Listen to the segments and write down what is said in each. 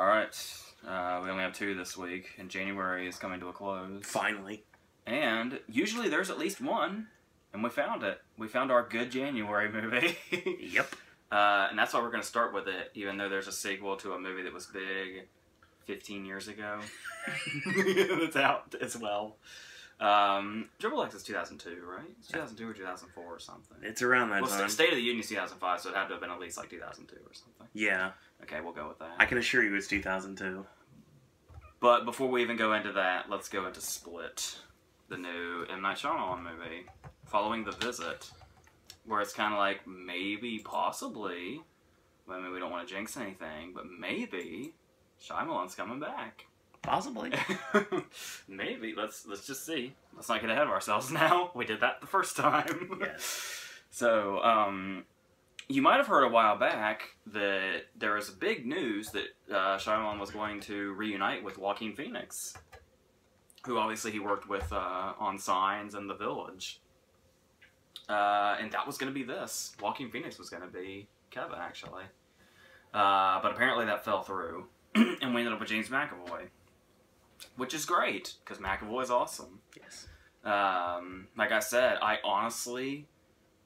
All right. Uh, we only have two this week, and January is coming to a close. Finally. And usually there's at least one, and we found it. We found our good January movie. Yep. Uh, and that's why we're going to start with it, even though there's a sequel to a movie that was big 15 years ago. that's out as well. Um, Triple X is 2002, right? It's 2002 or 2004 or something. It's around that Well, time. State of the Union is 2005, so it had to have been at least like 2002 or something. yeah. Okay, we'll go with that. I can assure you it's 2002. But before we even go into that, let's go into Split, the new M. Night Shyamalan movie, following The Visit, where it's kind of like maybe, possibly, well, I mean, we don't want to jinx anything, but maybe Shyamalan's coming back. Possibly. maybe. Let's let's just see. Let's not get ahead of ourselves now. We did that the first time. yes. So, um, you might have heard a while back that there was big news that uh, Shyamalan was going to reunite with Joaquin Phoenix, who obviously he worked with uh, on Signs and The Village. Uh, and that was going to be this. Joaquin Phoenix was going to be Kevin, actually. Uh, but apparently that fell through, and we ended up with James McAvoy, which is great because McAvoy is awesome. Yes. Um, like I said, I honestly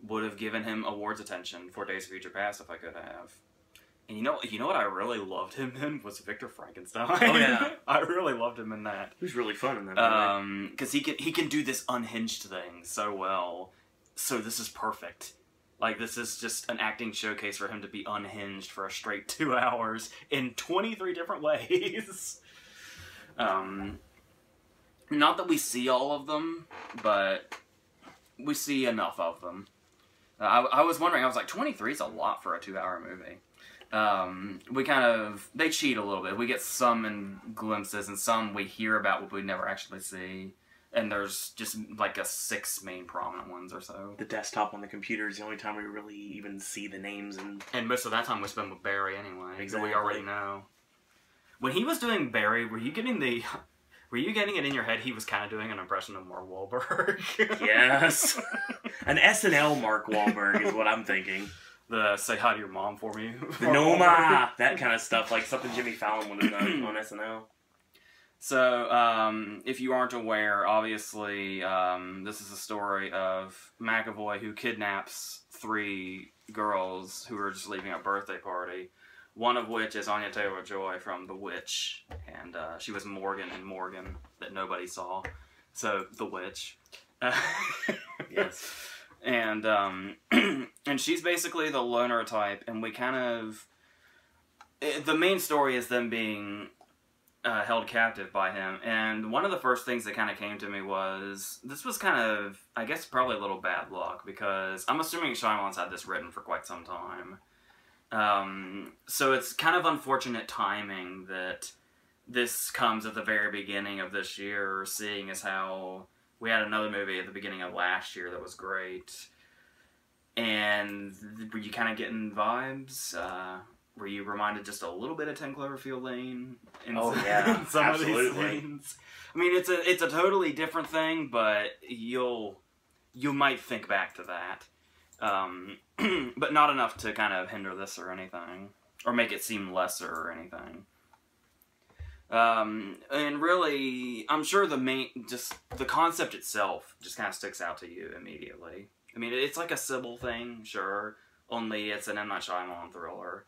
would have given him awards attention for Days of Future Past if I could have. And you know, you know what I really loved him in was Victor Frankenstein. Oh, yeah. I really loved him in that. It was really fun in that movie. Um, because he can he can do this unhinged thing so well. So this is perfect. Like this is just an acting showcase for him to be unhinged for a straight two hours in twenty three different ways. um, not that we see all of them, but we see enough of them. Uh, I, I was wondering. I was like, twenty three is a lot for a two hour movie. Um, we kind of they cheat a little bit. We get some in glimpses, and some we hear about, what we never actually see. And there's just like a six main prominent ones or so. the desktop on the computer is the only time we really even see the names and And most of that time we spend with Barry anyway. Exactly. We already know. When he was doing Barry, were you getting the? Were you getting it in your head? He was kind of doing an impression of Mark Wahlberg. Yes. an SNL Mark Wahlberg is what I'm thinking. the say hi to your mom for me. The Noma, that kind of stuff, like something Jimmy Fallon would have done on SNL. So, um, if you aren't aware, obviously, um, this is a story of McAvoy who kidnaps three girls who are just leaving a birthday party. One of which is Anya Taylor Joy from The Witch, and uh, she was Morgan and Morgan that nobody saw. So, The Witch. Uh, Yes. and um, and she's basically the loner type, and we kind of eh, the main story is them being uh, held captive by him. And one of the first things that kind of came to me was this was kind of I guess probably a little bad luck because I'm assuming Shyamalan's had this written for quite some time. Um, so it's kind of unfortunate timing that this comes at the very beginning of this year, seeing as how we had another movie at the beginning of last year that was great. And were you kind of getting vibes? Uh, were you reminded just a little bit of Ten Cloverfield Lane? In Oh, some- yeah, in some of these absolutely. scenes? I mean, it's a it's a totally different thing, but you'll you might think back to that, um, but not enough to kind of hinder this or anything, or make it seem lesser or anything. Um, and really, I'm sure the main, just the concept itself just kind of sticks out to you immediately. I mean, it's like a Sybil thing, sure, only it's an M. Night Shyamalan thriller.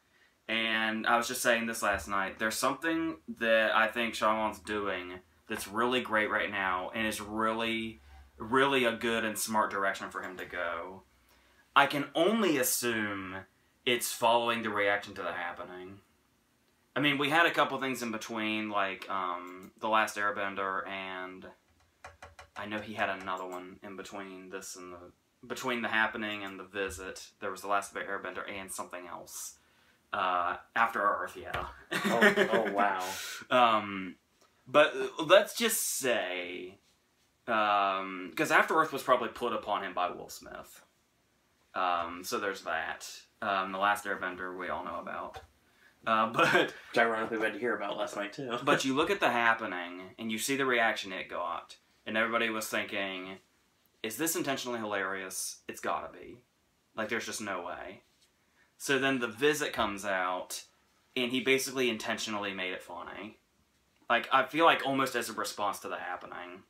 And I was just saying this last night. There's something that I think Shyamalan's doing that's really great right now, and is really, really a good and smart direction for him to go. I can only assume it's following the reaction to the happening. I mean, we had a couple things in between, like um, the Last Airbender, and I know he had another one in between this and the between the happening and the visit. There was the Last Airbender and something else. Uh, After Earth, yeah. Oh, oh wow. Um, but let's just say, because After Earth was probably put upon him by Will Smith. Um, so there's that. Um, the Last Airbender we all know about. Uh, but Which ironically we had to hear about last night too. but you look at the happening and you see the reaction it got, and everybody was thinking, "Is this intentionally hilarious? It's gotta be. Like, there's just no way." So then the visit comes out, and he basically intentionally made it funny. Like I feel like almost as a response to the happening,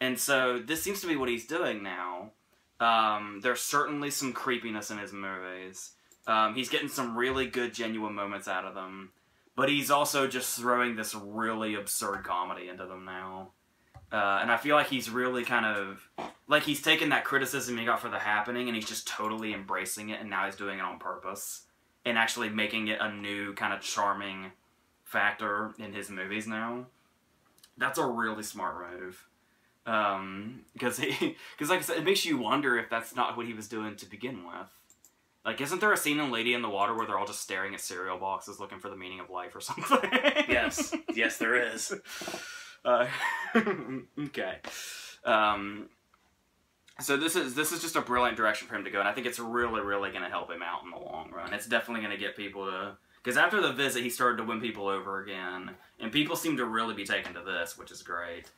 and so this seems to be what he's doing now. Um, there's certainly some creepiness in his movies. Um, he's getting some really good, genuine moments out of them, but he's also just throwing this really absurd comedy into them now. Uh, and I feel like he's really kind of like he's taken that criticism he got for the happening and he's just totally embracing it, and now he's doing it on purpose and actually making it a new kind of charming factor in his movies now. That's a really smart move. Um, because he, because like I said, it makes you wonder if that's not what he was doing to begin with. Like, isn't there a scene in Lady in the Water where they're all just staring at cereal boxes looking for the meaning of life or something? Yes, yes, there is. Uh, okay. Um, so this is this is just a brilliant direction for him to go, and I think it's really, really going to help him out in the long run. It's definitely going to get people to because after the visit, he started to win people over again, and people seem to really be taken to this, which is great.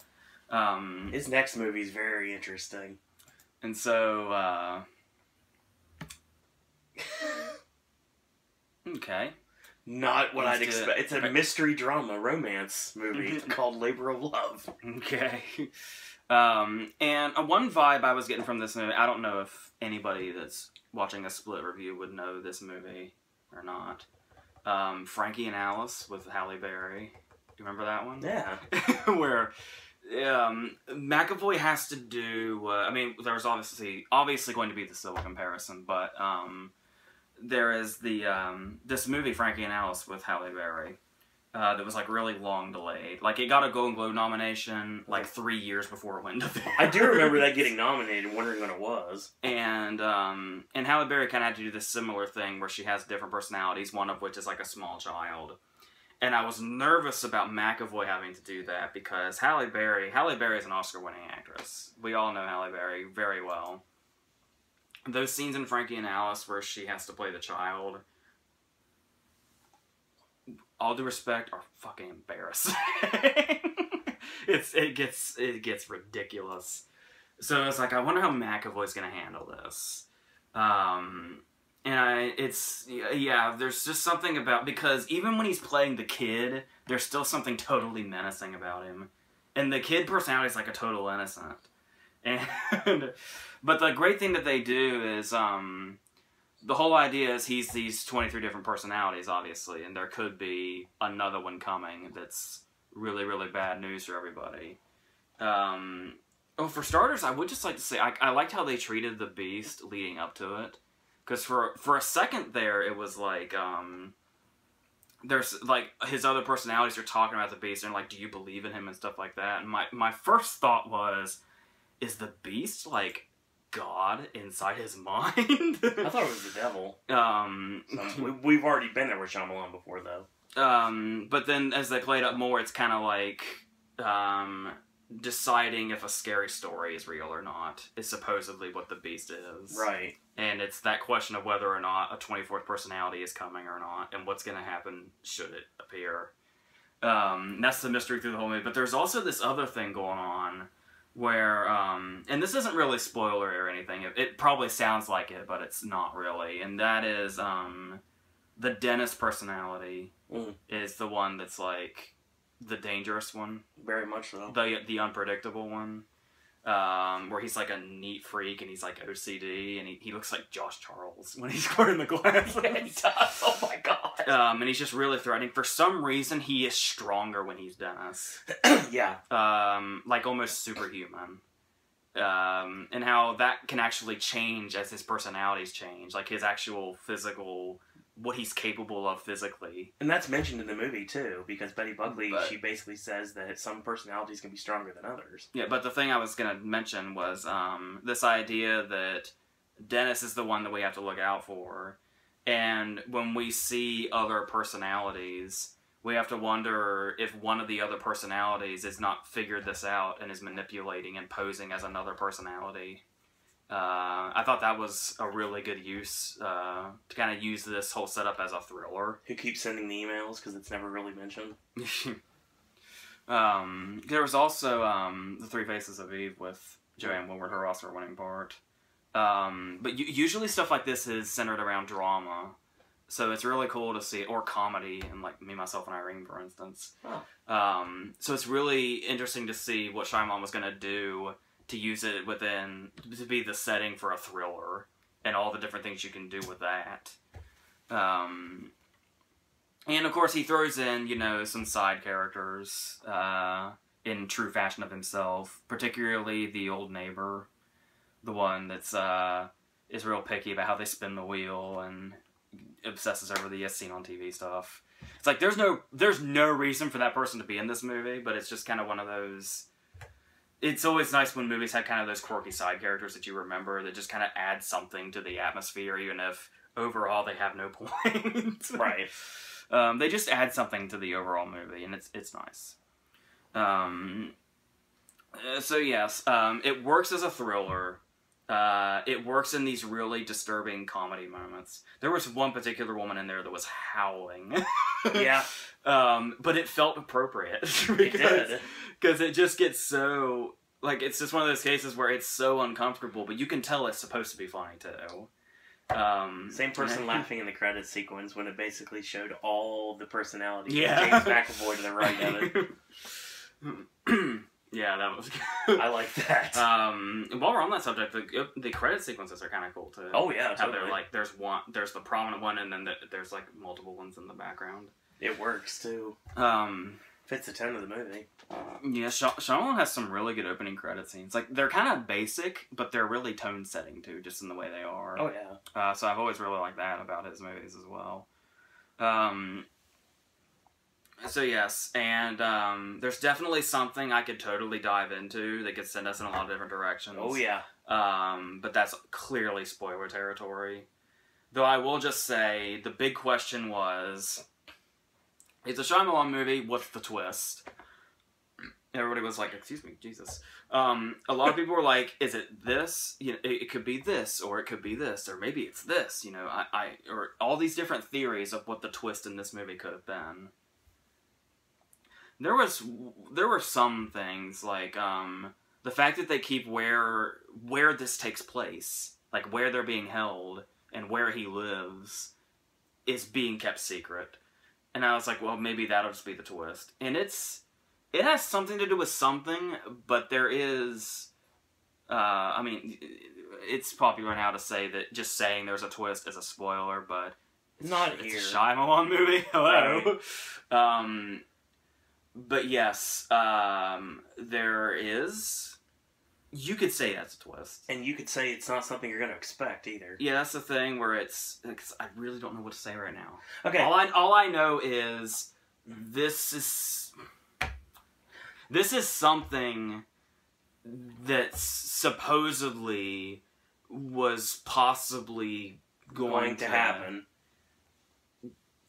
Um, His next movie is very interesting. and so, uh, okay. Not what Let's I'd do it. expect. It's a mystery drama romance movie called Labor of Love. Okay. Um, and uh, one vibe I was getting from this movie, I don't know if anybody that's watching a split review would know this movie or not. Um, Frankie and Alice with Halle Berry. Do you remember that one? Yeah. Where um, McAvoy has to do. Uh, I mean, there's obviously obviously going to be the Sybil comparison, but um, there is the um, this movie Frankie and Alice with Halle Berry. Uh, that was like really long delayed. Like it got a Golden Globe nomination like three years before it went to. I do remember that getting nominated, wondering what it was. And um, and Halle Berry kind of had to do this similar thing where she has different personalities, one of which is like a small child. And I was nervous about McAvoy having to do that because Halle Berry, Halle Berry is an Oscar-winning actress. We all know Halle Berry very well. Those scenes in Frankie and Alice where she has to play the child, all due respect, are fucking embarrassing. it's it gets it gets ridiculous. So it's like I wonder how McAvoy's gonna handle this. Um, and I, it's yeah, there's just something about because even when he's playing the kid, there's still something totally menacing about him, and the kid personality is like a total innocent. And but the great thing that they do is um, the whole idea is he's these 23 different personalities, obviously, and there could be another one coming that's really, really bad news for everybody. Um, oh, for starters, I would just like to say I, I liked how they treated the Beast leading up to it, because for for a second there, it was like um, there's like his other personalities are talking about the Beast and like, do you believe in him and stuff like that. And my my first thought was, is the Beast like God inside his mind? I thought it was the devil. um, So we, we've already been there with Shyamalan before, though. um, but then as they played up more, it's kind of like um, deciding if a scary story is real or not is supposedly what the beast is. Right. And it's that question of whether or not a 24th personality is coming or not, and what's going to happen should it appear. Um, that's the mystery through the whole movie. But there's also this other thing going on where, um, and this isn't really spoiler or anything. It, it probably sounds like it, but it's not really. And that is um, the dentist personality Mm. is the one that's like the dangerous one, Very much so. the the unpredictable one. Um, where he's like a neat freak and he's like OCD and he, he looks like Josh Charles when he's wearing the glasses. Oh my god. um, and he's just really threatening. For some reason, he is stronger when he's Dennis. yeah. Um, like almost superhuman. Um, and how that can actually change as his personalities change, like his actual physical, what he's capable of physically. And that's mentioned in the movie too, because Betty Buckley But- she basically says that some personalities can be stronger than others. Yeah, but the thing I was gonna mention was um, this idea that Dennis is the one that we have to look out for, and when we see other personalities, we have to wonder if one of the other personalities has not figured this out and is manipulating and posing as another personality. Uh, I thought that was a really good use uh, to kind of use this whole setup as a thriller. Who keeps sending the emails because it's never really mentioned. um, there was also um, the Three Faces of Eve with Joanne Woodward, her Oscar-winning part. Um, but usually stuff like this is centered around drama, So it's really cool to see, or comedy, and like Me, Myself, and Irene, for instance. Oh. Um, so it's really interesting to see what Shyamalan was going to do to use it within to be the setting for a thriller and all the different things you can do with that. Um, and of course, he throws in you know some side characters uh, in true fashion of himself, particularly the old neighbor, the one that's uh, is real picky about how they spin the wheel and obsesses over the seen on TV stuff. It's like there's no there's no reason for that person to be in this movie, but it's just kind of one of those. It's always nice when movies have kind of those quirky side characters that you remember that just kind of add something to the atmosphere, even if overall they have no point. Right. Um, they just add something to the overall movie, and it's it's nice. Um, uh, so yes, um, it works as a thriller. Uh, it works in these really disturbing comedy moments. There was one particular woman in there that was howling. Yeah. Um, but it felt appropriate It because did. because it just gets so like it's just one of those cases where it's so uncomfortable, but you can tell it's supposed to be funny too. Um, Same person laughing in the credit sequence when it basically showed all the personalities. Yeah. James McAvoy to the right of it. yeah, that was good. I like that. Um, while we're on that subject, the the credit sequences are kind of cool too. oh yeah, how they're like there's one, there's the prominent one, and then the, there's like multiple ones in the background. it works too. Um, Fits the tone of the movie. yeah, Shy- Shyamalan has some really good opening credit scenes. Like they're kind of basic, but they're really tone setting too, just in the way they are. Oh yeah. Uh, so I've always really liked that about his movies as well. Um, so yes, and um, there's definitely something I could totally dive into that could send us in a lot of different directions. Oh yeah. Um, but that's clearly spoiler territory. Though I will just say the big question was, it's a Shyamalan movie. What's the twist? Everybody was like, "Excuse me, Jesus." Um, a lot of people were like, "Is it this? You know, it, it could be this, or it could be this, or maybe it's this." You know, I, I, or all these different theories of what the twist in this movie could have been. There was, there were some things like, um, the fact that they keep where where this takes place, like where they're being held and where he lives, is being kept secret. And I was like, well, maybe that'll just be the twist. And it's it has something to do with something, but there is, uh, I mean, it's popular now to say that just saying there's a twist is a spoiler, but Not it's here. a Shyamalan movie. Hello. Um, but yes, um, there is. You could say that's a twist. And you could say it's not something you're going to expect either. Yeah, that's the thing where it's. I really don't know what to say right now. Okay. All I all I know is this is this is something that supposedly was possibly going, going to happen.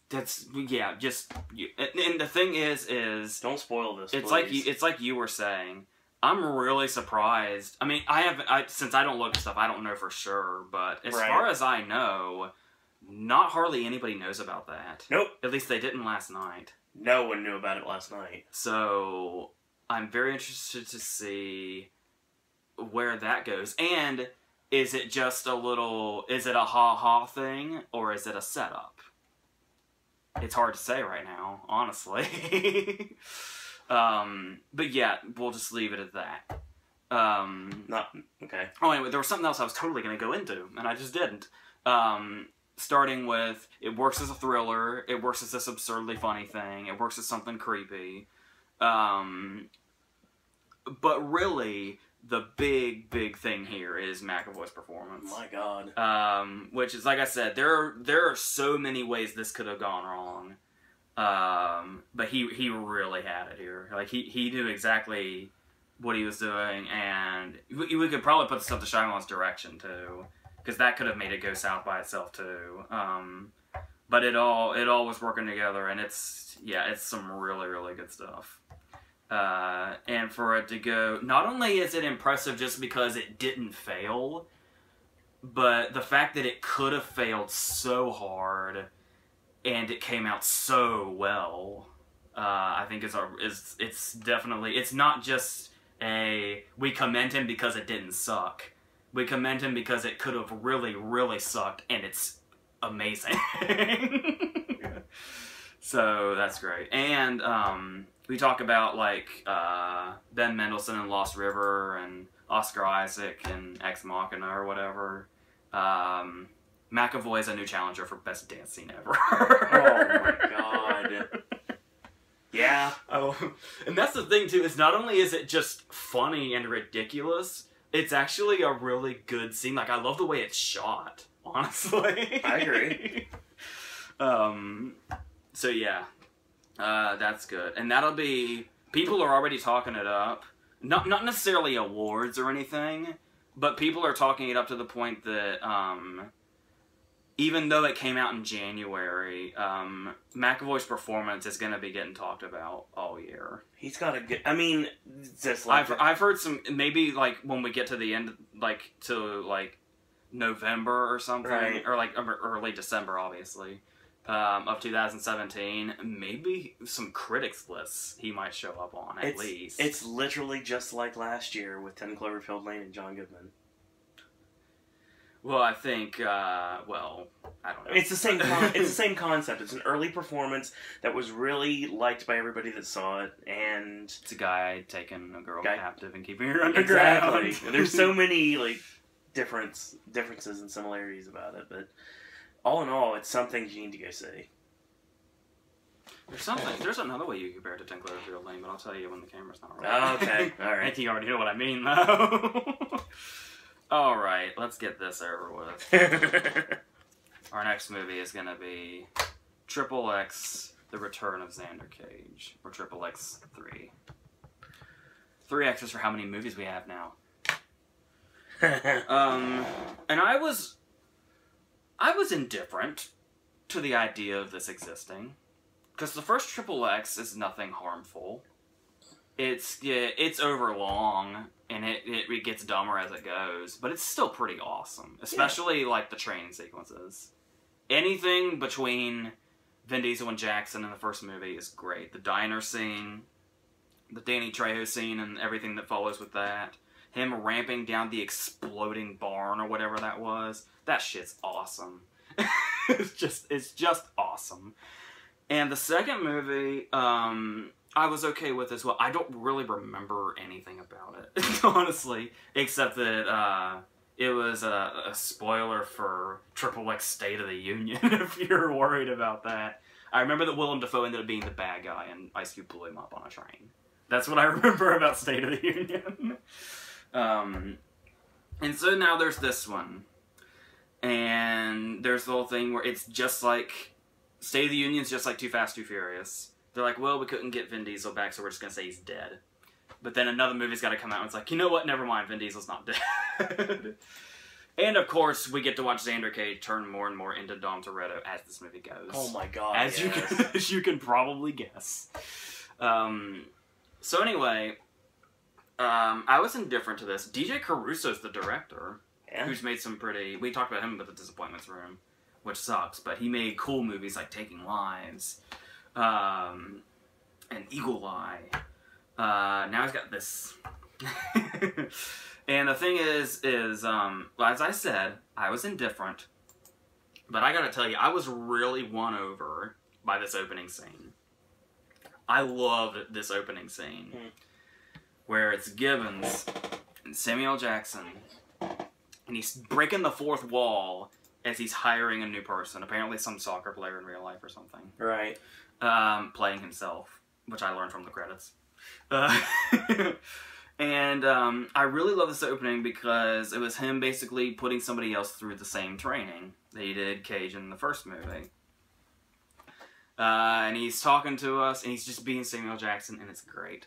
That's yeah, just and the thing is, is Don't spoil this. it's please. like you, it's like you were saying. I'm really surprised. I mean, I haven't I, since I don't look at stuff. I don't know for sure, but as Right. far as I know, not hardly anybody knows about that. Nope. At least they didn't last night. No one knew about it last night. So I'm very interested to see where that goes. And is it just a little? Is it a ha ha thing or is it a setup? It's hard to say right now, honestly. um, but yeah, we'll just leave it at that. Um, Not okay. Oh, anyway, there was something else I was totally going to go into, and I just didn't. Um, starting with, it works as a thriller. It works as this absurdly funny thing. It works as something creepy. Um, but really, the big, big thing here is McAvoy's performance. My God. Um, which is like I said, there are, there are so many ways this could have gone wrong. Um, but he he really had it here. Like he he knew exactly what he was doing, and we, we could probably put this up to Shyamalan's direction too, because that could have made it go south by itself too. Um, but it all it all was working together, and it's yeah, it's some really really good stuff. Uh, and for it to go, not only is it impressive just because it didn't fail, but the fact that it could have failed so hard and it came out so well uh, i think is our is it's definitely it's not just a we commend him because it didn't suck we commend him because it could have really really sucked and it's amazing. so that's great. And um, we talk about like uh, Ben Mendelsohn in Lost River and Oscar Isaac in Ex Machina or whatever. Um, McAvoy is a new challenger for best dance scene ever. Oh my god. Yeah. Oh, and that's the thing too. Is not only is it just funny and ridiculous, it's actually a really good scene. Like I love the way it's shot. Honestly, I agree. um, so yeah, uh, that's good, and that'll be. People are already talking it up. Not not necessarily awards or anything, but people are talking it up to the point that um, even though it came out in January, um, McAvoy's performance is going to be getting talked about all year. He's got a good. I mean, just like I've I've heard some maybe like when we get to the end, like to like November or something, Right. or like um, early December, obviously, um, of 2017. Maybe some critics lists he might show up on at it's, least. It's literally just like last year with Ten Cloverfield Lane and John Goodman. well, I think. Uh, well, I don't know. It's the same. Con- it's the same concept. It's an early performance that was really liked by everybody that saw it, and It's a guy taking a girl Guy- captive and keeping her underground. exactly. There's so many like difference differences and similarities about it, but all in all, it's something you need to go see. There's something. There's another way you compare it to Ten Cloverfield Lane, but I'll tell you when the camera's not rolling. Oh, okay. all right. I think you already know what I mean, though. All right, let's get this over with. Our next movie is gonna be Triple X: The Return of Xander Cage, or Triple X Three. Three X's for how many movies we have now. Um, and I was, I was indifferent to the idea of this existing, because the first Triple X is nothing harmful. It's yeah, it's over long, and it, it it gets dumber as it goes, but it's still pretty awesome, especially like the training sequences. Anything between Vin Diesel and Jackson in the first movie is great. The diner scene, the Danny Trejo scene, and everything that follows with that him ramping down the exploding barn or whatever that was. That shit's awesome. it's just it's just awesome. And the second movie, um, I was okay with as well. I don't really remember anything about it, honestly, except that uh, it was a, a spoiler for Triple X State of the Union. if you're worried about that, I remember that Willem Dafoe ended up being the bad guy, and Ice Cube blew him up on a train. That's what I remember about State of the Union. Um, and so now there's this one. And there's the whole thing where it's just like State of the Union's just like Too Fast, Too Furious. They're like, well, we couldn't get Vin Diesel back, so we're just gonna say he's dead. But then another movie's got to come out, and it's like, you know what? Never mind, Vin Diesel's not dead. and of course, we get to watch Xander Cage turn more and more into Dom Toretto as this movie goes oh my god! as you can, as you can probably guess. Um, so anyway, um, I was indifferent to this. DJ Caruso's the director, Yeah. who's made some pretty. We talked about him about the Disappointments Room, which sucks, but he made cool movies like Taking Lives, um, and Eagle Eye. Uh, now he's got this. and the thing is, is um, as I said, I was indifferent, but I gotta tell you, I was really won over by this opening scene. I loved this opening scene, Hmm. Where it's Gibbons and Samuel Jackson, and he's breaking the fourth wall as he's hiring a new person. Apparently, some soccer player in real life or something Right. um, playing himself, which I learned from the credits. Uh, and um, I really love this opening because it was him basically putting somebody else through the same training that he did Cage in the first movie. Uh, and he's talking to us, and he's just being Samuel Jackson, and it's great.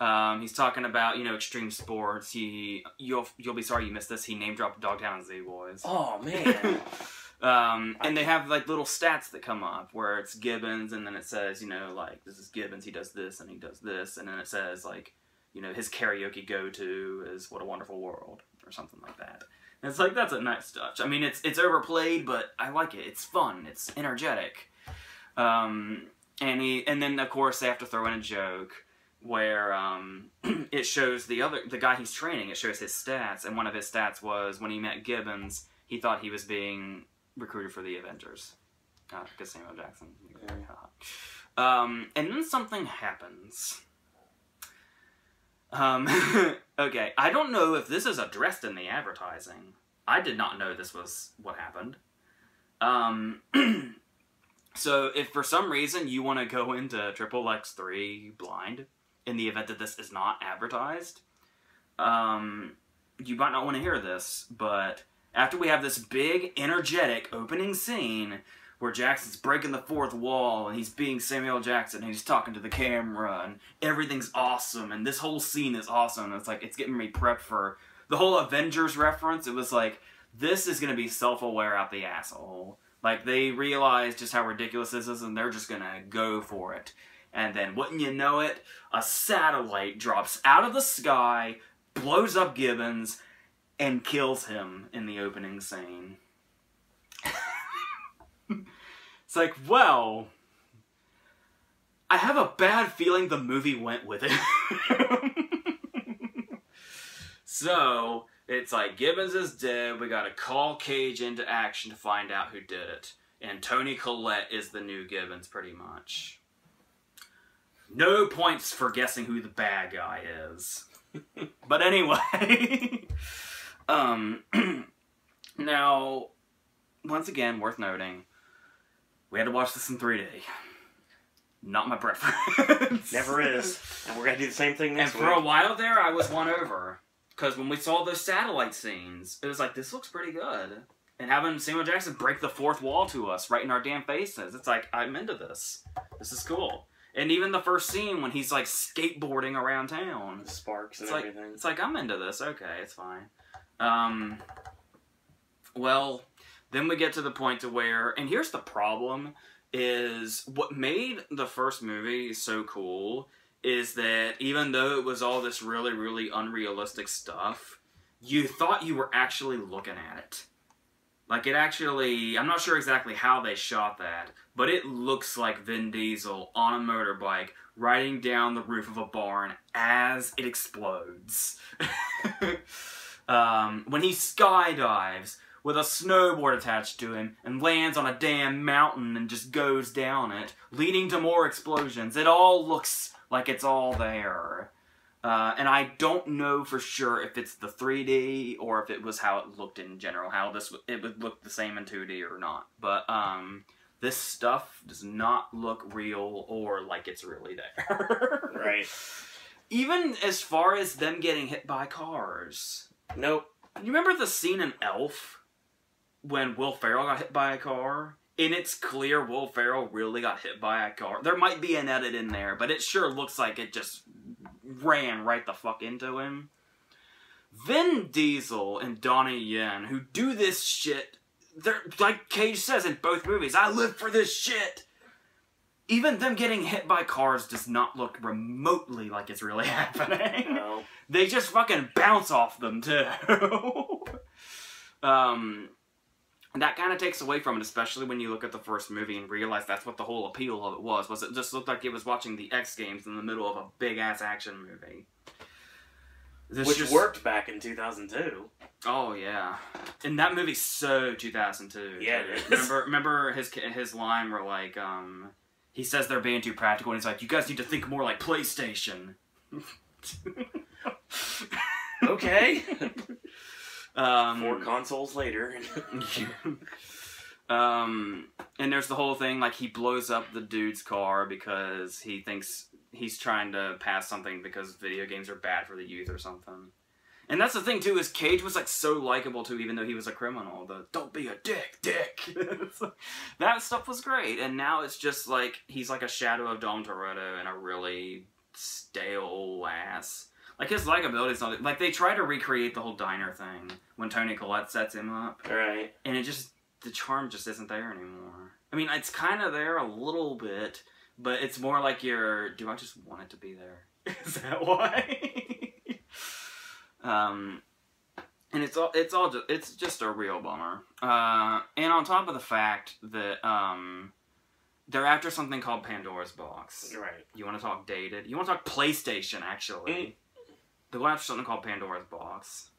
Um, he's talking about you know extreme sports. He you'll you'll be sorry you missed this. He name dropped Dogtown Z Boys. Oh man. um, and they have like little stats that come up where it's Gibbons, and then it says, you know, like this is Gibbons, he does this and he does this, and then it says like, you know, his karaoke go to is "What a Wonderful World" or something like that. And it's like that's a nice touch. I mean, it's it's overplayed, but I like it. It's fun. It's energetic. Um, and he and then of course they have to throw in a joke where um, it shows the other the guy he's training. It shows his stats, and one of his stats was when he met Gibbons, he thought he was being recruited for the Avengers. Because Samuel Jackson. Um, and then something happens. Um, okay, I don't know if this is addressed in the advertising. I did not know this was what happened. Um, so if for some reason you want to go into Triple X3 blind in the event that this is not advertised, um, you might not want to hear this, but after we have this big, energetic opening scene where Jackson's breaking the fourth wall and he's being Samuel Jackson and he's talking to the camera and everything's awesome and this whole scene is awesome. It's like it's getting me prepped for the whole Avengers reference. It was like this is gonna be self-aware out the asshole. Like they realize just how ridiculous this is and they're just gonna go for it. And then wouldn't you know it, a satellite drops out of the sky, blows up Gibbons, and kills him in the opening scene. it's like, well, I have a bad feeling the movie went with it. so, it's like Gibbons is dead, we gotta call Cage into action to find out who did it. And Toni Collette is the new Gibbons, pretty much. No points for guessing who the bad guy is. but anyway. Um, now, once again, worth noting, we had to watch this in 3D. Not my preference. Never is. And we're gonna do the same thing And next for a while there, I was won over. Because when we saw those satellite scenes, it was like, this looks pretty good. And having Samuel Jackson break the fourth wall to us right in our damn faces, it's like, I'm into this. This is cool. And even the first scene when he's like skateboarding around town. The sparks and It's like everything. it's like I'm into this. Okay, it's fine. Um, well, then we get to the point to where, and here's the problem: is what made the first movie so cool is that even though it was all this really, really unrealistic stuff, you thought you were actually looking at it. Like it actually, I'm not sure exactly how they shot that, but it looks like Vin Diesel on a motorbike riding down the roof of a barn as it explodes. um, when he skydives with a snowboard attached to him and lands on a damn mountain and just goes down it, leading to more explosions. It all looks like it's all there. Uh, and I don't know for sure if it's the 3D or if it was how it looked in general, how this w- it would look the same in 2D or not. But um, this stuff does not look real or like it's really there. Right. Even as far as them getting hit by cars. Nope. You remember the scene in Elf when Will Ferrell got hit by a car? And it's clear Will Ferrell really got hit by a car. There might be an edit in there, but it sure looks like it just ran right the fuck into him. Vin Diesel and Donnie Yen, who do this shit, they're like Cage says in both movies, I live for this shit. Even them getting hit by cars does not look remotely like it's really happening No. they just fucking bounce off them too. um, and that kind of takes away from it, especially when you look at the first movie and realize that's what the whole appeal of it was. Was it just looked like it was watching the X Games in the middle of a big ass action movie. This Which just- worked back in 2002. Oh yeah, and that movie's so 2002. Yeah, too. it is. Remember, remember his his line where like um, he says they're being too practical, and he's like, "You guys need to think more like PlayStation." Okay. um, Four consoles later. um, and there's the whole thing like he blows up the dude's car because he thinks he's trying to pass something because video games are bad for the youth or something. And that's the thing too is Cage was like so likable too, even though he was a criminal. The "Don't be a dick, dick." Like- that stuff was great, and now it's just like he's like a shadow of Dom Toretto and a really stale ass. Like his likability is not like they try to recreate the whole diner thing when Toni Collette sets him up right. and it just the charm just isn't there anymore. I mean, it's kind of there a little bit, but it's more like you're. Do I just want it to be there? Is that why? um, and it's all it's all just it's just a real bummer. Uh, and on top of the fact that um, they're after something called Pandora's Box. Right. You want to talk dated? You want to talk PlayStation? Actually, They're going after something called Pandora's Box.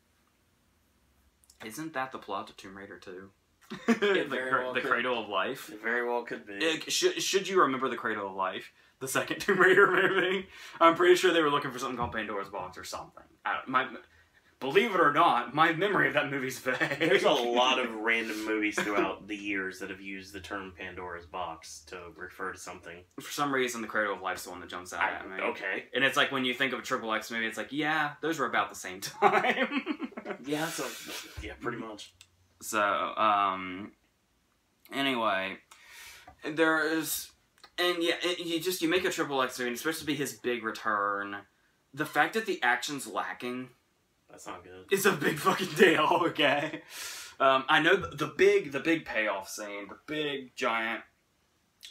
Isn't that the plot to Tomb Raider 2? the, cra- well the. Cradle of Life. It very well could be. It- should, should you remember the Cradle of Life, the second Tomb Raider movie? I'm pretty sure they were looking for something called Pandora's Box or something. I don't, my, believe it or not, my memory of that movie's vague. There's a lot of random movies throughout the years that have used the term Pandora's box to refer to something. For some reason, the Cradle of Life's the one that jumps out I- at me. okay. And it's like when you think of a Triple X movie, it's like, yeah, those were about the same time. Yeah, so yeah, pretty much. So, um, anyway, there is, and yeah, it, you just you make a triple X movie, and it's supposed to be his big return. The fact that the action's lacking That's not good. is a big fucking deal. Okay, um, I know the, the big the big payoff scene, the big giant.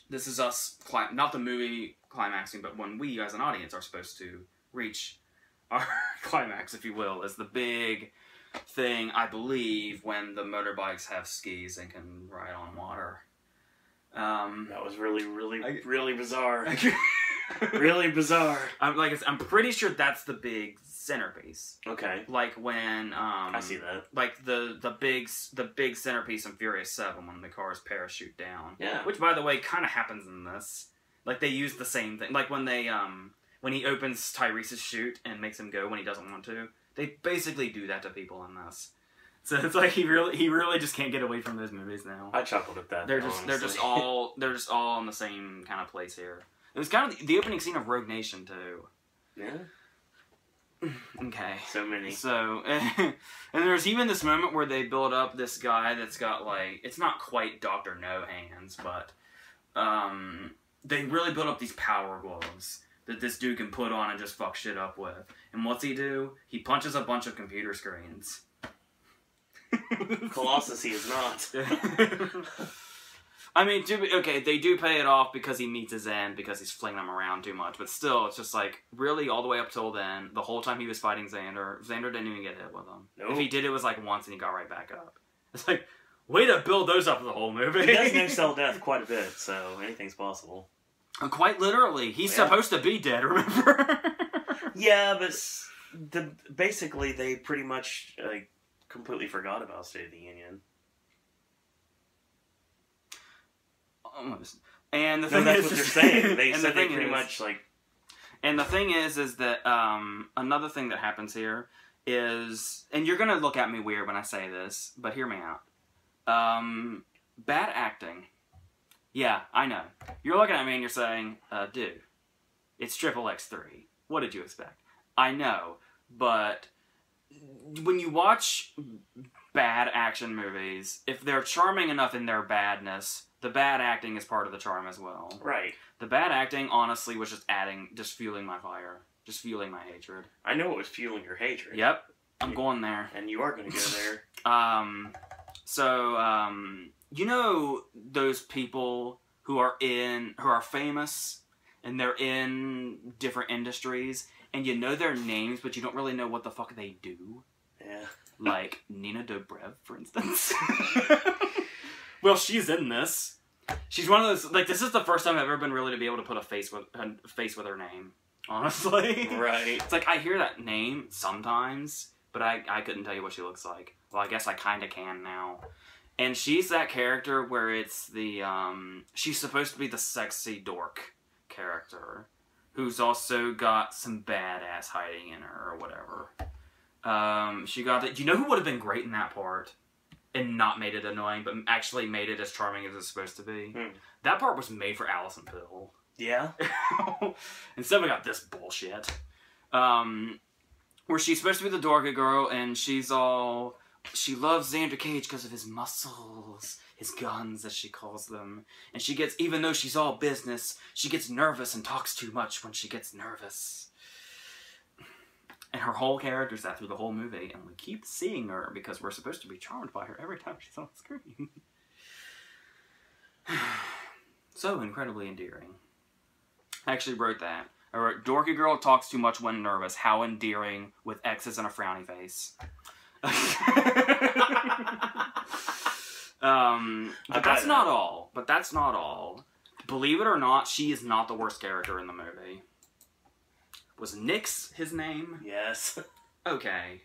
This is us, cli- not the movie climaxing, but when we as an audience are supposed to reach our climax, if you will, is the big thing, I believe, when the motorbikes have skis and can ride on water. Um, That was really, really, I- really bizarre. really bizarre. I'm like, I'm pretty sure that's the big centerpiece. Okay, Like when, um, I see that. Like the the big the big centerpiece in Furious Seven when the cars parachute down. Yeah. Which, by the way, kind of happens in this. Like they use the same thing. Like when they um when he opens Tyrese's chute and makes him go when he doesn't want to. They basically do that to people in this. So it's like he really he really just can't get away from those movies now. I chuckled at that. They're just they're just all they're just all in the same kind of place here. It was kind of the, the opening scene of Rogue Nation too. yeah. Okay. So many. So, and there's even this moment where they build up this guy that's got like it's not quite Doctor No hands, but um, they really build up these power gloves that this dude can put on and just fuck shit up with. And what's he do? He punches a bunch of computer screens. Colossus, he is not. I mean, do, okay, they do pay it off because he meets his end because he's flinging them around too much. But still, it's just like really all the way up till then, the whole time he was fighting Xander, Xander didn't even get hit with him. Nope. If he did, it was like once and he got right back up. It's like way to build those up for the whole movie. He does no cell death quite a bit, so anything's possible. Quite literally, he's Yeah. supposed to be dead. Remember? Yeah, but the basically they pretty much like completely forgot about State of the Union. Almost. And the No, thing that's is, what they're saying. They said the they pretty is- much like And the thing is, is that um, another thing that happens here is, and you're gonna look at me weird when I say this, but hear me out. Um, bad acting. Yeah, I know. You're looking at me and you're saying, uh, dude, it's Triple X three. What did you expect? I know, but when you watch bad action movies, if they're charming enough in their badness, the bad acting is part of the charm as well. right. The bad acting, honestly, was just adding, just fueling my fire, just fueling my hatred. I know it was fueling your hatred. Yep, I'm going there. And you are going to go there. Um, so um, you know those people who are in, who are famous, and they're in different industries, and you know their names, but you don't really know what the fuck they do. yeah. Like Nina Dobrev, for instance. well, she's in this. She's one of those. Like, this is the first time I've ever been really to be able to put a face with a face with her name. Honestly, Right. It's like I hear that name sometimes, but I I couldn't tell you what she looks like. Well, I guess I kind of can now. And she's that character where it's the um she's supposed to be the sexy dork character who's also got some badass hiding in her or whatever. Um, she got it. You know who would have been great in that part, and not made it annoying, but actually made it as charming as it's supposed to be. Hmm. That part was made for Allison Pill. Yeah. Instead, we got this bullshit. Um, where she's supposed to be the dorky girl, and she's all. She loves Xander Cage because of his muscles, his guns, as she calls them. And she gets, even though she's all business, she gets nervous and talks too much when she gets nervous. And her whole character's that through the whole movie, and we keep seeing her because we're supposed to be charmed by her every time she's on screen. so incredibly endearing. I actually wrote that. I wrote, Dorky girl talks too much when nervous. How endearing with X's and a frowny face. um, but that's not all. But that's not all. Believe it or not, she is not the worst character in the movie. Was Nix his name? Yes. Okay.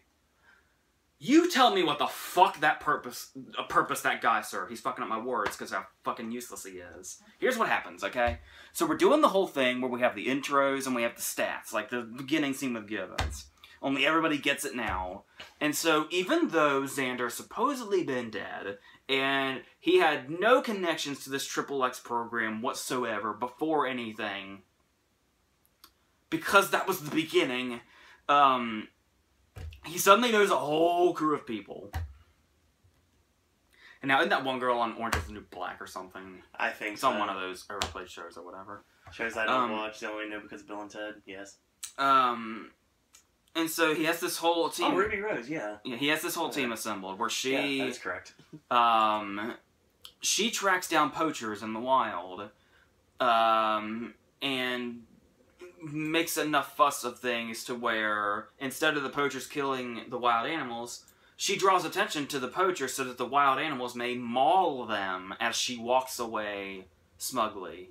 You tell me what the fuck that purpose, a purpose that guy served. He's fucking up my words because how fucking useless he is. Here's what happens, okay? So we're doing the whole thing where we have the intros and we have the stats, like the beginning scene with Gibbons. Only everybody gets it now. And so even though Xander supposedly been dead, and he had no connections to this Triple X program whatsoever before anything, because that was the beginning, um, he suddenly knows a whole crew of people. And now, isn't that one girl on Orange is the New Black or something? I think It's on so. one of those overplayed shows or whatever. shows I don't um, watch. They only know because of Bill and Ted. Yes. Um, and so he has this whole team. Oh, Ruby Rose. Yeah. yeah, he has this whole team assembled where yeah, she, that is correct. um, she tracks down poachers in the wild, um, and makes enough fuss of things to where instead of the poachers killing the wild animals, she draws attention to the poachers so that the wild animals may maul them as she walks away smugly.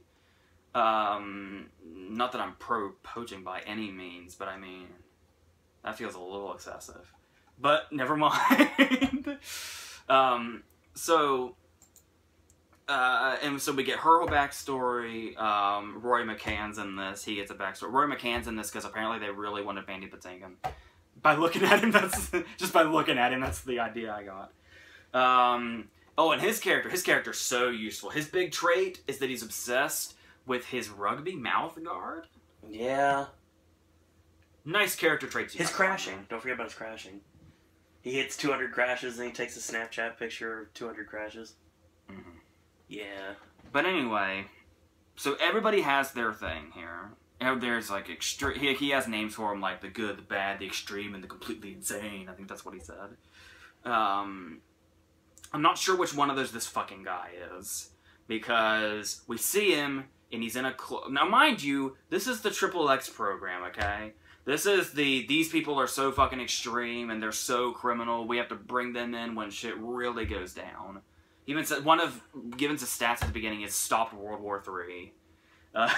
Um, not that I'm pro poaching by any means, but I mean, that feels a little excessive. But never mind. um, so, uh, and so we get her whole backstory. Um, Rory McCann's in this. He gets a backstory. Rory McCann's in this because apparently they really wanted Mandy Patinkin. By looking at him, that's just by looking at him, that's the idea I got. Um, oh, and his character, his character's so useful. His big trait is that he's obsessed with his rugby mouth guard. Yeah. Nice character traits. His crashing. Don't forget about his crashing. He hits 200 crashes and he takes a Snapchat picture of 200 crashes. Yeah. But anyway, so everybody has their thing here. There's like extreme. He, he has names for them like the good, the bad, the extreme, and the completely insane. I think that's what he said. Um, I'm not sure which one of those this fucking guy is because we see him and he's in a cl- now. Mind you, this is the Triple X program. Okay, this is the these people are so fucking extreme and they're so criminal. We have to bring them in when shit really goes down. Even said one of Gibbons' stats at the beginning is stopped World War Three. Uh,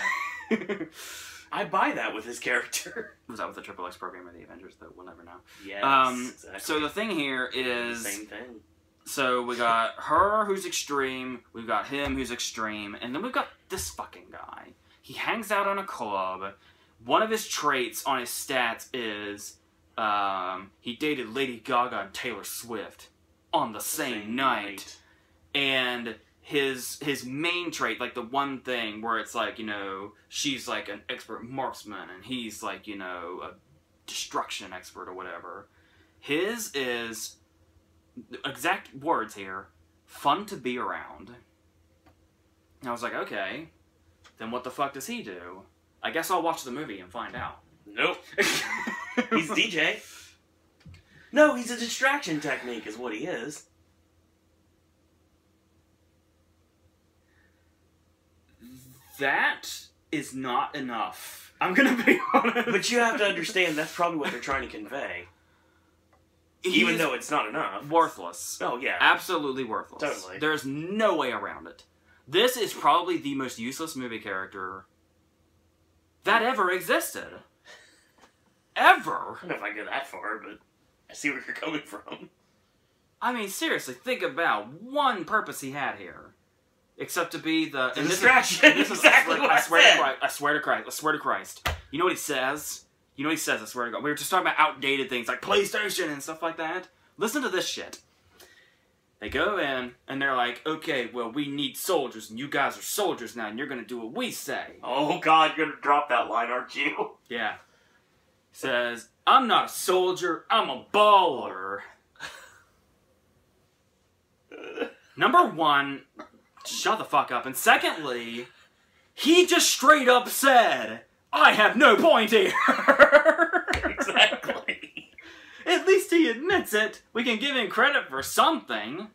I buy that with his character. was that with the Triple X program or the Avengers? Though we'll never know. Yes. um, exactly. So the thing here is, Same thing. so we got her who's extreme, we've got him who's extreme, and then we've got this fucking guy. He hangs out on a club. One of his traits on his stats is um, he dated Lady Gaga and Taylor Swift on the same, night. And his his main trait like the one thing where it's like you know she's like an expert marksman and he's like you know a destruction expert or whatever his is exact words here fun to be around and i was like okay then what the fuck does he do i guess i'll watch the movie and find out Nope. He's DJ. No, he's a distraction technique, is what he is. That is not enough i'm gonna be honest But you have to understand that's probably what they're trying to convey, He even is though it's not enough. worthless Oh yeah. absolutely worthless. Totally. There's no way around it. This is probably the most useless movie character that ever existed. Ever. I don't know if I go that far, but I see where you're coming from. I mean, seriously, think about one purpose he had here, except to be the The and this is- distraction. this is- exactly I what I, swear Christ. I swear to Christ. I swear to Christ. You know what he says? You know what he says? I swear to God. We were just talking about outdated things like PlayStation and stuff like that. Listen to this shit. They go in and they're like, "Okay, well, we need soldiers, and you guys are soldiers now, and you're gonna do what we say." Oh God, you're gonna drop that line, aren't you? Yeah. Says, "I'm not a soldier. I'm a baller." Number one, shut the fuck up. And secondly, he just straight up said, I have no point here. exactly. At least he admits it. We can give him credit for something.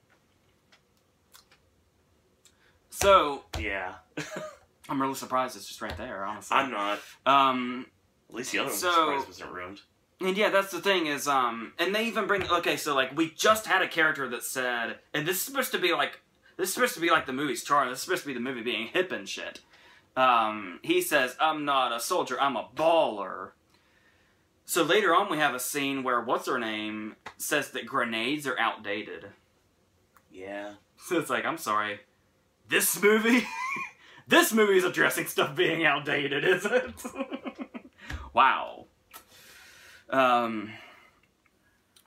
So, Yeah. I'm really surprised it's just right there, honestly. I'm not. Um, At least the other So- one wasn't ruined. And yeah, that's the thing is, um, and they even bring okay, so like we just had a character that said, and this is supposed to be like, this is supposed to be like the movie's charm. This is supposed to be the movie being hip and shit. Um, he says, "I'm not a soldier. I'm a baller." So later on, we have a scene where what's her name says that grenades are outdated. Yeah. So it's like, I'm sorry, this movie, this movie is addressing stuff being outdated, is it? wow. Um.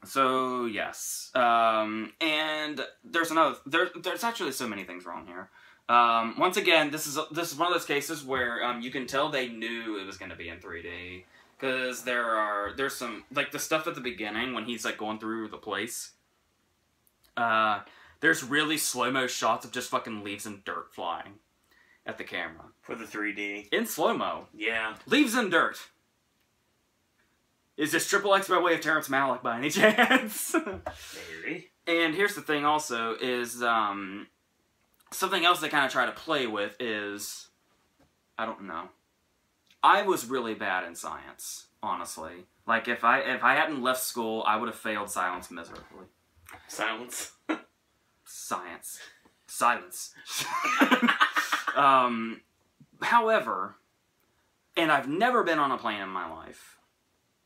So yes, um, and there's another. There, there's actually so many things wrong here. Um, once again, this is this is one of those cases where um, you can tell they knew it was going to be in 3D because there are there's some like the stuff at the beginning when he's like going through the place. Uh, there's really slow mo shots of just fucking leaves and dirt flying at the camera For the 3D. in slow mo. Yeah. Leaves and dirt. Is this Triple X by way of Terrence Malick by any chance? Maybe. and here's the thing also is um, something else they kind of try to play with is I don't know. I was really bad in science, honestly. Like if I if I hadn't left school, I would have failed science miserably. Silence. Science. Silence. um, however, and I've never been on a plane in my life.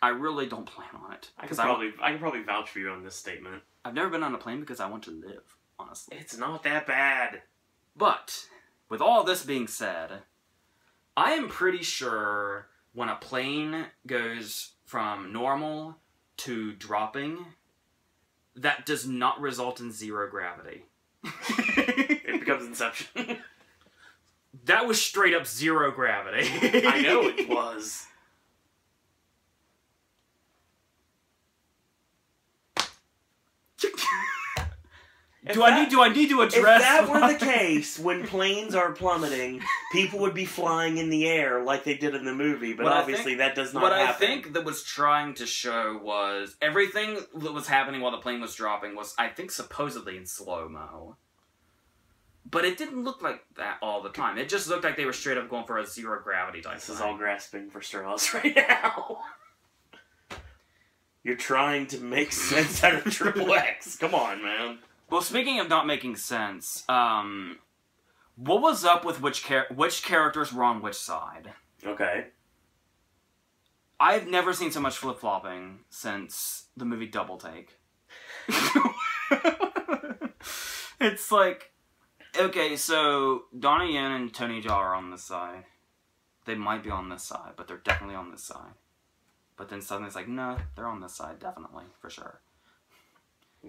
I really don't plan on it I could because I probably I can probably vouch for you on this statement. I've never been on a plane because I want to live, honestly. It's not that bad. But with all this being said, I am pretty sure when a plane goes from normal to dropping, that does not result in zero gravity. It becomes Inception. that was straight up zero gravity. I know it was. Do I need do I need to If address that were the case, when planes are plummeting, people would be flying in the air like they did in the movie. But What obviously, think- that does not what happen. I think that was trying to show was everything that was happening while the plane was dropping was, I think, supposedly in slow mo. But it didn't look like that all the time. It just looked like they were straight up going for a zero gravity type. This is all grasping for straws right now. You're trying to make sense out of Triple X. Come on, man. Well, speaking of not making sense, um, what was up with which char- which characters were on which side? Okay. I've never seen so much flip flopping since the movie Double Take. it's like, okay, so Donnie Yen and Tony Jaa are on this side. They might be on this side, but they're definitely on this side. But then suddenly it's like, no, they're on this side, definitely, for sure.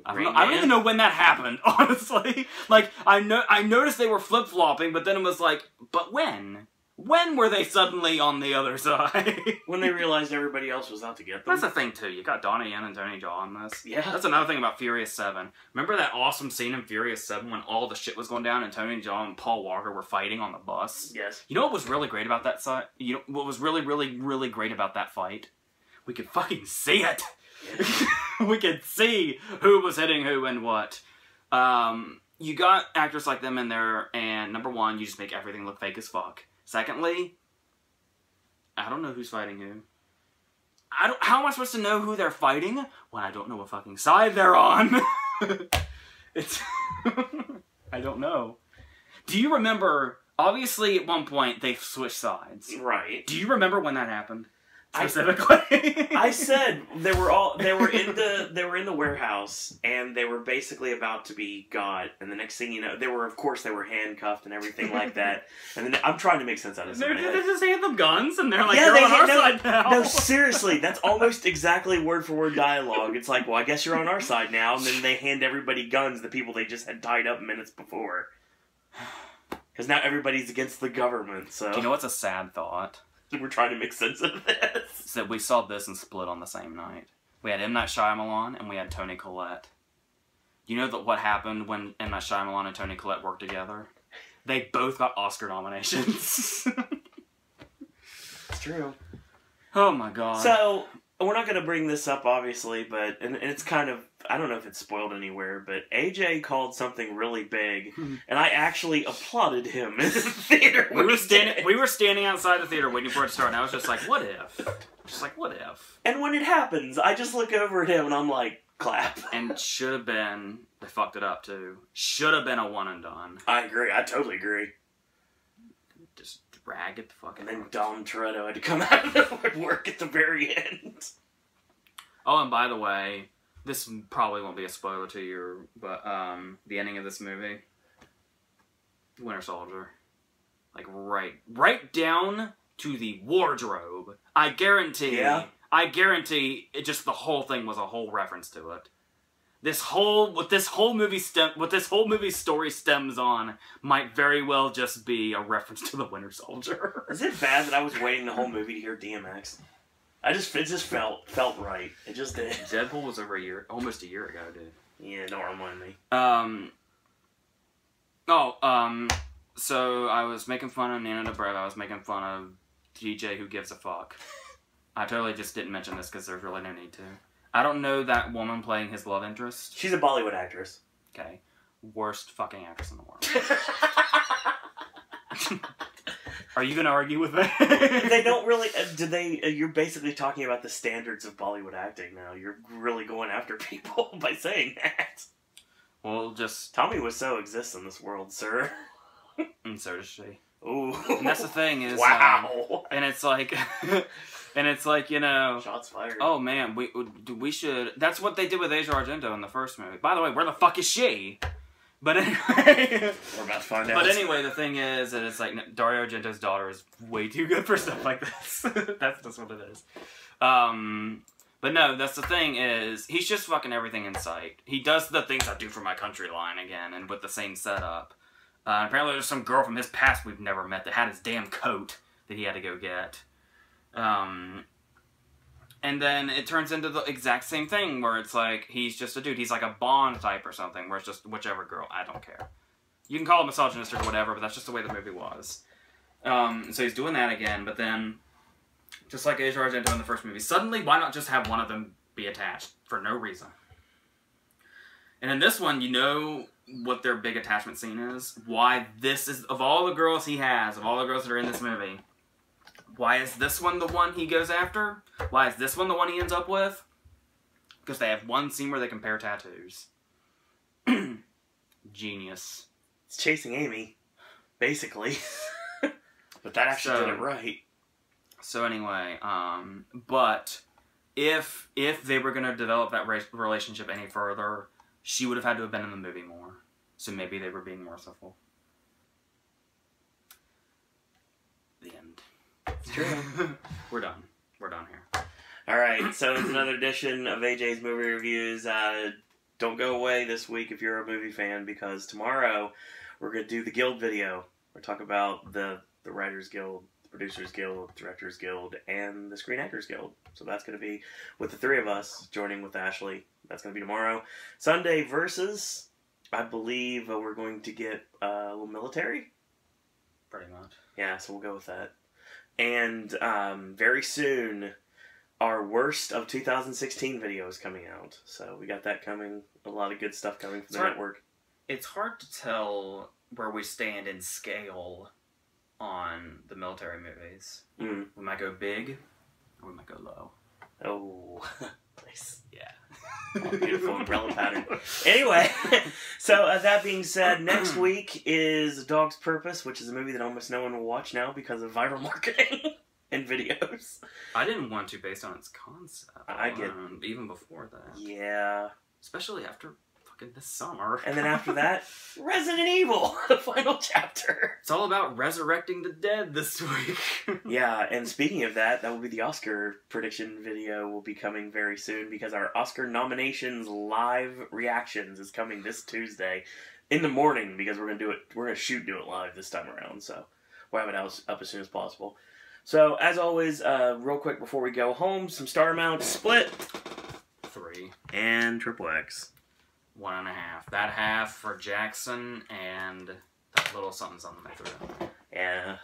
I don't, know, I don't even know when that happened, honestly. Like I know I noticed they were flip flopping, but then it was like, but when? When were they suddenly on the other side? When they realized everybody else was out to get them. That's the thing too. You got Donnie Yen and Tony Jaa on this. Yeah. That's another thing about Furious Seven. Remember that awesome scene in Furious Seven when all the shit was going down and Tony Jaa and Paul Walker were fighting on the bus? yes. You know what was really great about that side? You know what was really, really, really great about that fight? We could fucking see it. we could see who was hitting who and what. Um, you got actors like them in there, and number one, you just make everything look fake as fuck. Secondly, I don't know who's fighting who. I don't. How am I supposed to know who they're fighting when I don't know what fucking side they're on? it's. I don't know. Do you remember? Obviously, at one point they switched sides. Right. Do you remember when that happened specifically? I said they were all they were in the they were in the warehouse and they were basically about to be got and the next thing you know they were of course they were handcuffed and everything like that and then I'm trying to make sense out of They're, this. they just hand them guns and they're like, Yeah, "You're they on our no, side now." No, seriously, that's almost exactly word for word dialogue. It's like, well, I guess you're on our side now, and then they hand everybody guns, the people they just had tied up minutes before. Because now everybody's against the government, so you know what's a sad thought? we're trying to make sense of this. It's that we saw this and split on the same night. We had M Night Shyamalan and we had Toni Collette. You know that what happened when M Night Shyamalan and Toni Collette worked together? They both got Oscar nominations. It's true. oh my god. So we're not going to bring this up, obviously, but and, and it's kind of I don't know if it's spoiled anywhere, but AJ called something really big, hmm. and I actually applauded him in the theater. we were standing we were standing outside the theater waiting for it to start and I was just like, what if? Just like what if? and when it happens, I just look over at him and I'm like, clap. And should have been they fucked it up too. Should have been a one and done. I agree. I totally agree. Just drag it the fucking And then Dom Toretto had to come out of the woodwork at the very end. Oh, and by the way, this probably won't be a spoiler to you, but um, the ending of this movie, Winter Soldier, like right, right down to the wardrobe. I guarantee. Yeah. I guarantee it just the whole thing was a whole reference to it. This whole what this whole movie stem what this whole movie story stems on might very well just be a reference to the Winter Soldier. Is it bad that I was waiting the whole movie to hear DMX? I just it just felt felt right. It just did. Deadpool was over a year, almost a year ago, dude. Yeah, don't remind me. Um. Oh, um. So I was making fun of Nina Dobrev. I was making fun of DJ Who Gives a Fuck. I totally just didn't mention this because there's really no need to. I don't know that woman playing his love interest. She's a Bollywood actress. Okay. Worst fucking actress in the world. Are you gonna argue with me? they don't really. Uh, do they? Uh, you're basically talking about the standards of Bollywood acting now. You're really going after people by saying that. Well, just Tommy Wiseau exists in this world, sir. and so does she. Ooh. And that's the thing is, um, wow. and it's like, and it's like you know, Shots fired. oh man, we we should. That's what they did with Asia Argento in the first movie. By the way, where the fuck is she? But anyway, We're about to find out. but anyway, the thing is that it's like Dario Argento's daughter is way too good for stuff like this. that's just what it is. Um, but no, that's the thing is he's just fucking everything in sight. He does the things I do for my country line again, and with the same setup. Uh, apparently, there's some girl from his past we've never met that had his damn coat that he had to go get. Um, and then it turns into the exact same thing where it's like he's just a dude. He's like a Bond type or something, where it's just whichever girl. I don't care. You can call it misogynistic or whatever, but that's just the way the movie was. Um, so he's doing that again, but then, just like Asia Argento in the first movie, suddenly why not just have one of them be attached for no reason? And in this one, you know what their big attachment scene is. Why this is of all the girls he has, of all the girls that are in this movie, why is this one the one he goes after? Why is this one the one he ends up with? Because they have one scene where they compare tattoos. Genius. It's chasing Amy, basically. but that actually So- did it right. So anyway, um, but if if they were gonna develop that relationship any further, she would have had to have been in the movie more. So maybe they were being merciful. The end. It's true. we're done. We're done here. All right, so it's another edition of AJ's movie reviews. Uh, don't go away this week if you're a movie fan because tomorrow we're gonna do the Guild video. We're talk about the the Writers Guild, the Producers Guild, Directors Guild, and the Screen Actors Guild. So that's gonna be with the three of us joining with Ashley. That's gonna be tomorrow. Sunday versus, I believe uh, we're going to get uh, a little military. Pretty much. Yeah, so we'll go with that. And um, very soon, our worst of 2016 video is coming out. So we got that coming. A lot of good stuff coming from the Sorry. network. It's hard to tell where we stand in scale on the military movies. Mm. We might go big, or we might go low. Oh, nice. Yeah. Beautiful umbrella pattern. Anyway, so uh, that being said, next week is Dog's Purpose, which is a movie that almost no one will watch now because of viral marketing and videos. I didn't want to based on its concept. I get- alone, even before that. Yeah. Especially after fucking this summer. And then after that, Resident Evil, the final chapter. it's all about resurrecting the dead this week. Yeah, and speaking of that, that will be the Oscar prediction video will be coming very soon because our Oscar nominations live reactions is coming this Tuesday in the morning because we're gonna do it we're gonna shoot do it live this time around, so we'll have it out up as soon as possible. So as always, uh, real quick before we go home, some star amounts split Three. and triple X. One and a half. That half for Jackson and that little something something I threw. Yeah.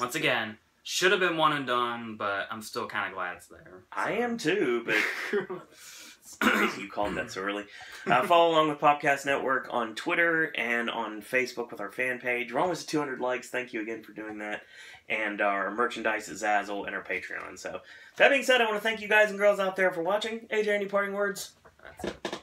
Once again, should have been one and done, but I'm still kind of glad it's there. I am too, but you called that so early. Uh, follow along with Popcast Network on Twitter and on Facebook with our fan page. We're almost at 200 likes. Thank you again for doing that. And our merchandise at Zazzle and our Patreon. So, that being said, I want to thank you guys and girls out there for watching. AJ, any parting words? That's it.